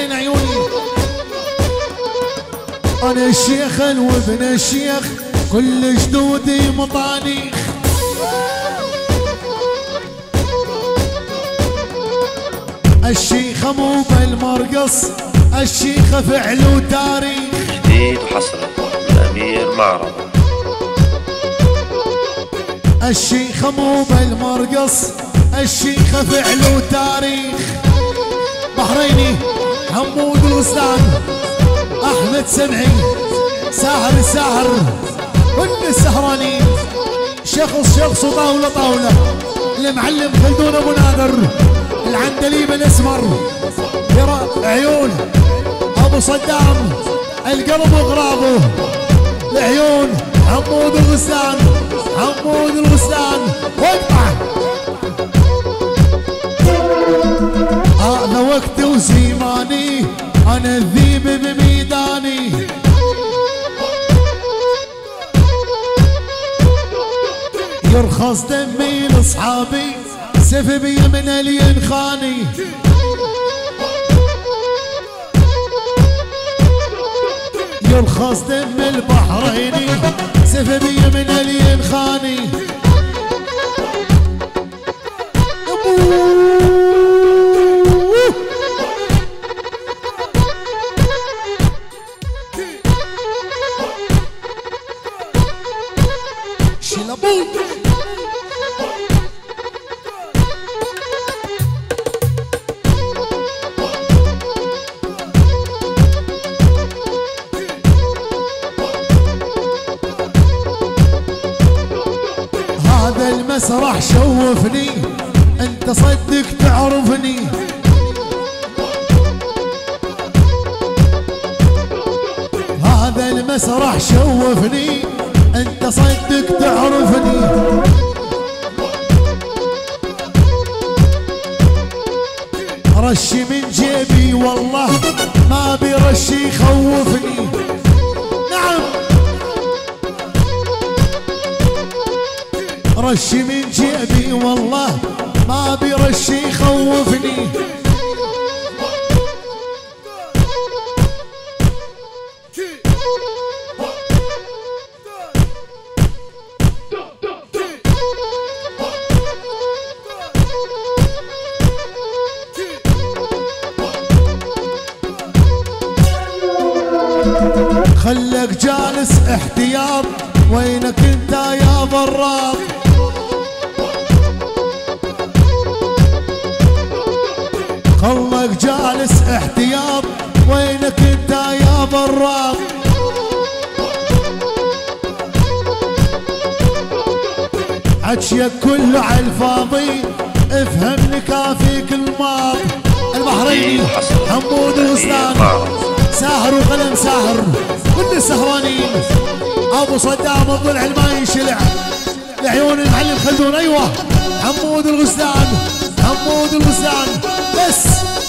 علينا عيوني. أنا الشيخ وابن الشيخ كل جدودي مطانيخ الشيخة مو بالمرقص الشيخة فعل وتاريخ جديد وحصري الأمير معرض الشيخة مو بالمرقص الشيخة فعل وتاريخ بحريني. حمود الغسلان أحمد سمعي ساهر الساهر كل السهرانين شخص شخص وطاولة طاولة المعلم خلدون أبو نادر العندليب الاسمر يرى عيون أبو صدام القلب وغرابه العيون حمود الغسلان حمود الغسلان واقطع هذا وقت وزيماني أنا الذيب بميداني. يرخص دمي لأصحابي سيف بيمن الينخاني يرخص دم البحريني سيف بيمن الينخاني المسرح شوفني أنت صدق تعرفني. هذا المسرح شوفني أنت صدق تعرفني. رش من جيبي والله ما برش يخوفني. رش من جيبي والله ما برش يخوفني. خلك جالس احتياط وينك انت يا ضراب؟ خلك جالس احتياط وينك أنت يا ضراب عشيك كله على الفاضي افهم لكافيك الماض البحريني حمود وسلام ساهر وقلم ساهر كل السهرانين أبو صدام الضلع ما ينشلع لعيون المعلم خلدون أيوه. حمود الغسلان حمود الغسلان بس.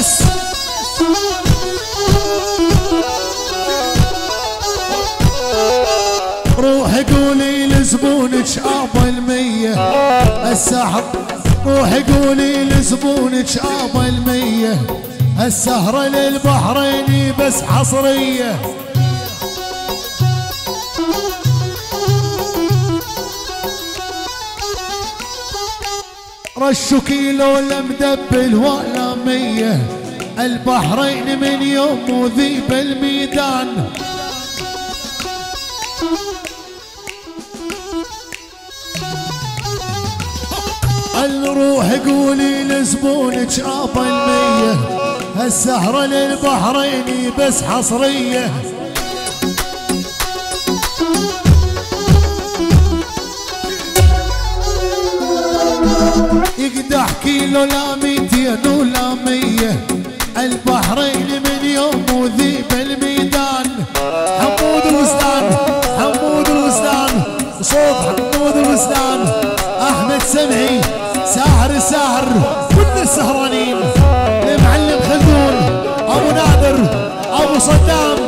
بس روح قولي لزبونك أبا المية. السحر روح قولي لزبونك أبا المية. السهرة للبحريني بس حصرية. رشوا كيلو لا مدبل ولا مية. البحرين من يوم وذيب الميدان. الروح قولي لزبونك ابا المية. السهرة للبحريني بس حصرية. يقدح كيلو لا ميتين ولا مية. البحرين من يوم وذيب الميدان. حمود الوسدان حمود الوسدان صوت حمود الوسدان أحمد سمعي ساهر الساهر كل السهرانين. المعلم خلدون أبو نادر أبو صدام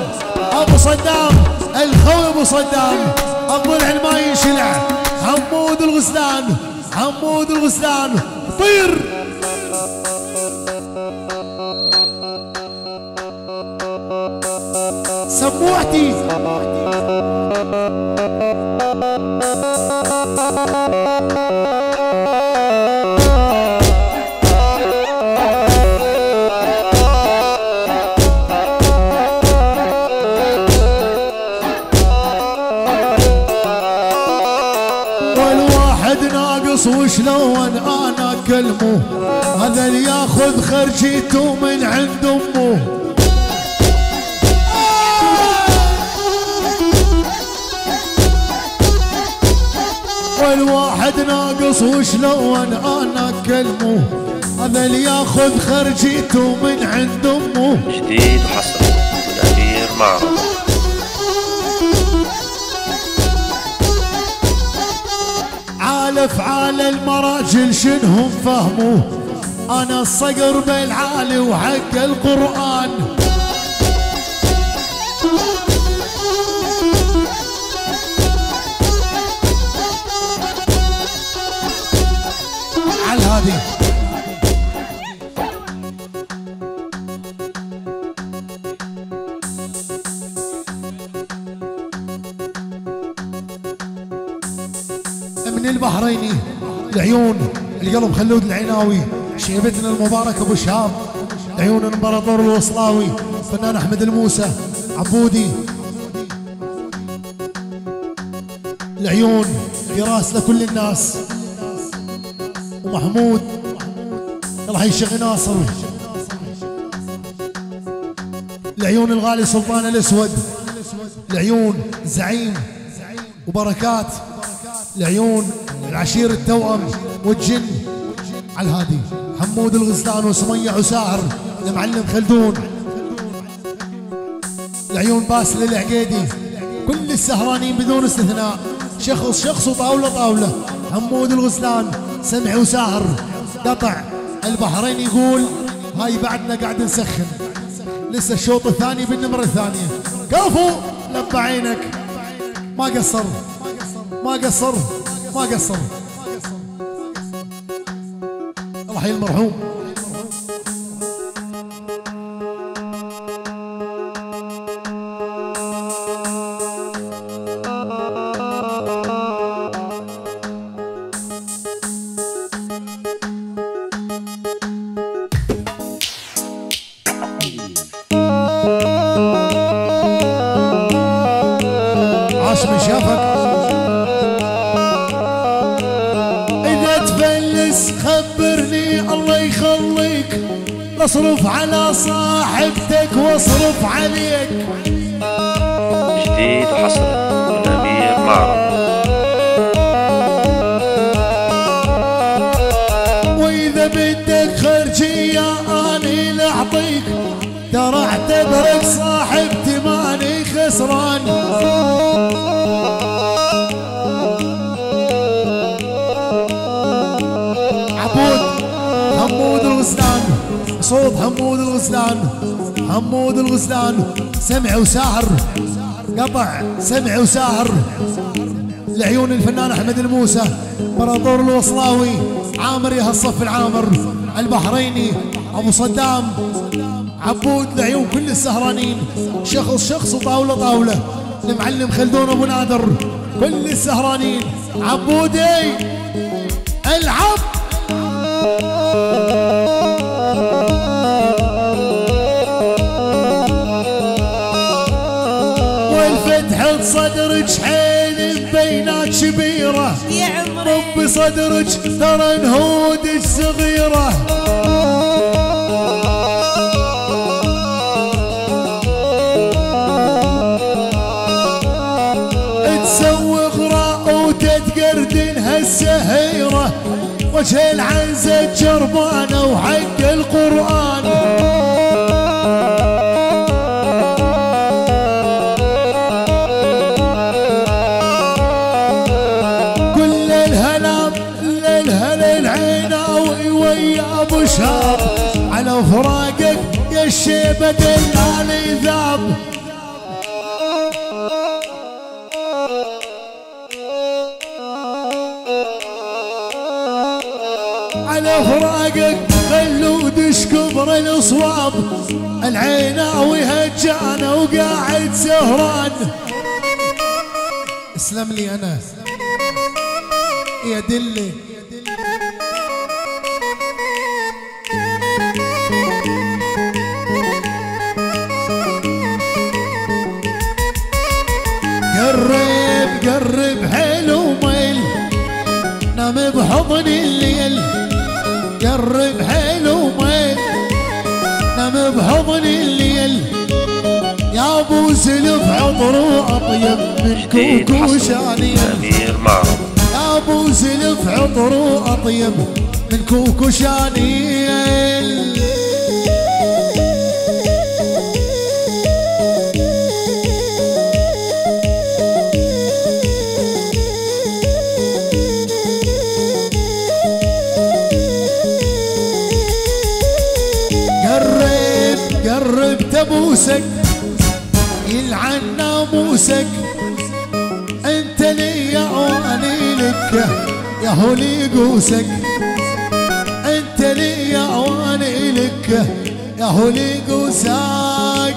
أبو صدام. الخوي أبو صدام. الضلع ما ينشلع حمود الغسلان حمود الغسلان Fir Semua hati. ناقص وشلون أنا كلمه هذا اللي ياخذ خرجيته من عند أمه. والواحد ناقص وشلون أنا كلمه هذا اللي ياخذ خرجيته من عند أمه. جديد وحصري من أمير معرض على المراجل شنهم فهموا أنا الصقر بالعالي وحق القرآن. البحريني العيون القلب خلود العناوي شيبتنا المبارك أبو شهاب عيون الامبراطور الوصلاوي فنان أحمد الموسى عبودي. العيون فراس لكل الناس ومحمود الله الشيخ ناصر. العيون الغالي سلطان الأسود العيون زعيم وبركات. العيون العشير التوأم والجن. على الهادي. حمود الغزلان وسمية عساهر المعلم خلدون. العيون باسل العقيدي. كل السهرانين بدون استثناء. شخص شخص وطاولة طاولة. حمود الغزلان سمع وساهر. قطع البحرين يقول هاي بعدنا قاعد نسخن. لسه الشوط الثاني بالنمرة الثانية كفو لبى عينك ما قصر. ما قصر. ما قصر الله يحيي المرحوم عاش من شافك اصرف على صاحبتك واصرف عليك. جديد من أمير معرض. وإذا بدك خرجية آني لاعطيك ترى اعتبرك صاحبتي ماني خسران. صوت حمود الغزلان حمود الغزلان سمع وساهر قطع سمع وساهر. لعيون الفنان أحمد الموسى امبراطور الوصلاوي عامر يا الصف العامر. البحريني أبو صدام. عبود لعيون كل السهرانين. شخص شخص وطاوله طاولة. المعلم خلدون أبو نادر كل السهرانين. عبودي! صدرك حيل بينات شبيره يا عمري. رب صدرك ترى نهودك صغيرة. تسوي غراء وتتقردن هالسهيرة وجه العنزة جربانة وحق القرآن. شاب على فراقك يا الشيبة دلالي ذاب على فراقك خلود كبر الأصواب. العيناوي هجانه وقاعد سهران. اسلم لي أنا. يا دلي. قرب قرب حلو ميل. نام بحضن الليل. قرب حلو ميل. نام بحضن الليل. يا أبو سلف عطر أطيب من كوكو شانيل. يا أبو سلف عطر أطيب من كوكو شانيل. ناموسك. يلعن ناموسك أنت لي واني لك. يا هولي قوسك. أنت لي واني لك. يا هو لي قوسك.